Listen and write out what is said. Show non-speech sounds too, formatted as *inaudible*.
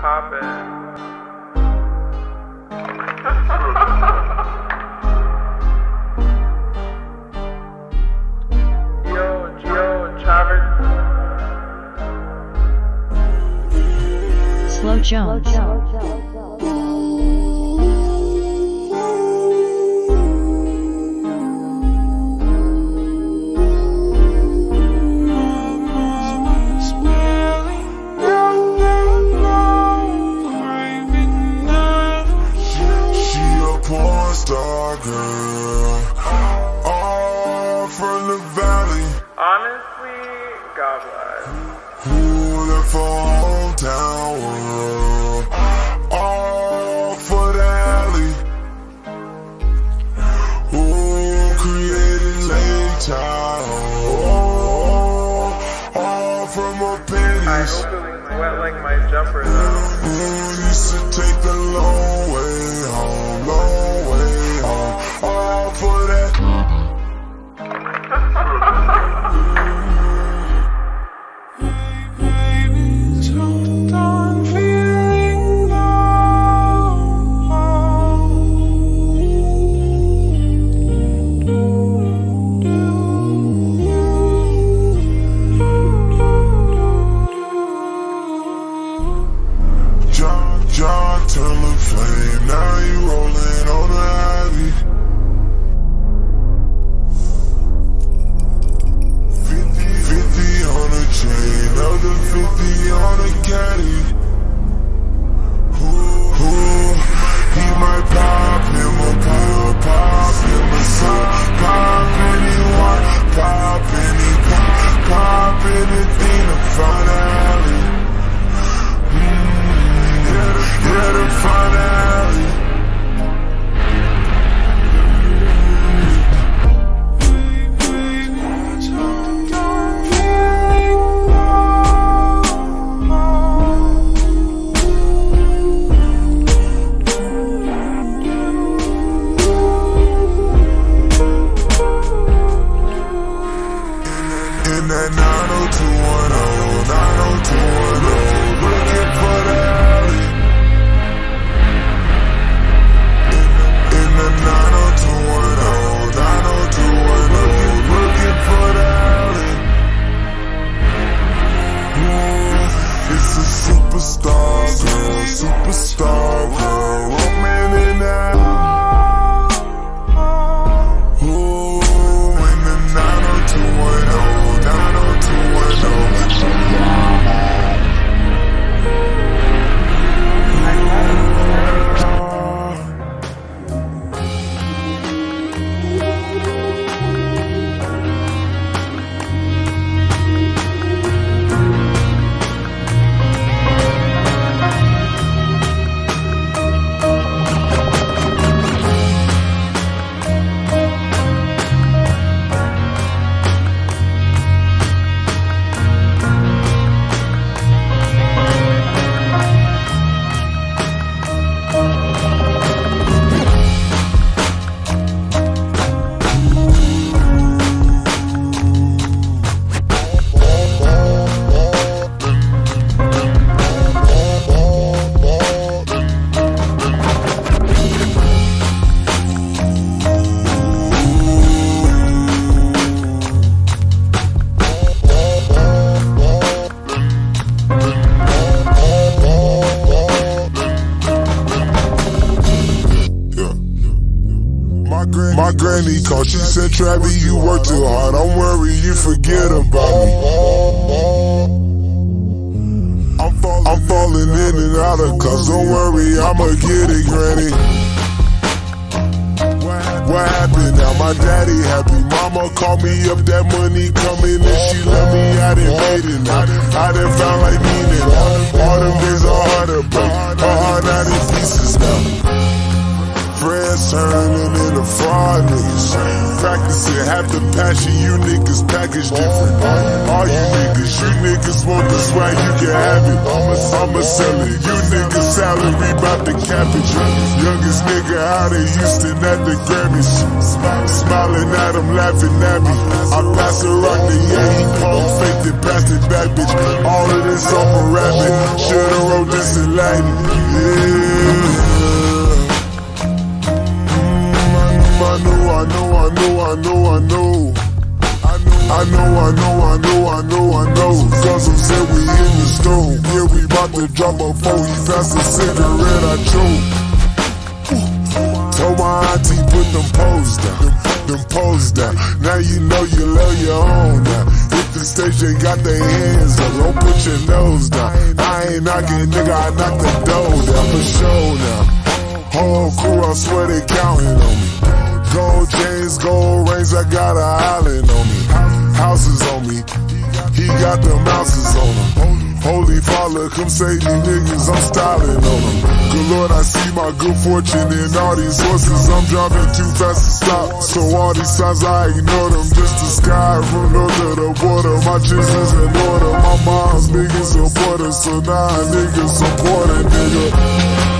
poppin'. *laughs* yo, yo, Travis. Slow Jones. She girl, all from the valley. Honestly, God bless. Who left for hometown world, all for the alley. Who created late child, all from her I pennies. hope it was wet like my jumper though. Who used to take the flame. Now you rolling on the ivy. 50, 50 on a chain, another 50 on a caddy. Who, who, he might pop him a pill, pop him a sun, my called, she said, Travis, you work too hard. I'm worried you forget about me. I'm, fall- I'm falling in and out of cause don't worry, I'ma get it, granny. What happened now? My daddy happy. Mama called me up, that money coming and she love me. I done made it now. I done found like meaning. All them days are hard to break. Her heart out in pieces now. Friends turning into fraud niggas. Practicing half the passion, you niggas package different. All you niggas, you niggas want the swag, you can have it. I'ma, sell it. You niggas salary about the cabbage. Youngest nigga out of Houston at the Grammys. Smiling at him, laughing at me. I pass a rock to yeah, he pump faked it, passed it bitch. All of this this off a rabbit. Should've wrote this in Latin. Yeah. I know, I know, I know, I know, I know. I know, I know, I know, I know, know. Said we in the stove. Yeah, we bout to drop a four. He passed a cigarette, I choke. Told my auntie put them poles down, them poles down. Now you know you love your own now. Hit the they got their hands up. Don't put your nose down. I ain't knocking, nigga, I knock the door down for sure now. Whole crew, I swear they counting on me. Gold chains, gold rings, I got a island on me. Houses on me, he got them houses on him. Holy Father, come save me niggas, I'm styling on them. Good Lord, I see my good fortune in all these horses. I'm driving too fast to stop, so all these signs I ignore them. Just the sky from north to the border. My is in order, my mom's biggest supporter, so now niggas support nigga.